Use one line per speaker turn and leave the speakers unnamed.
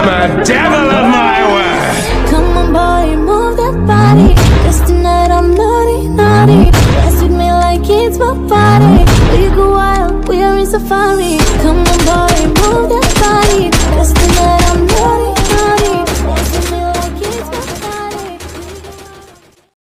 I'm a devil of my word.
Come on, boy, move that body. Cause tonight I'm naughty, naughty. Dance with me like it's my party. We go wild, we're in safari. Come on, boy.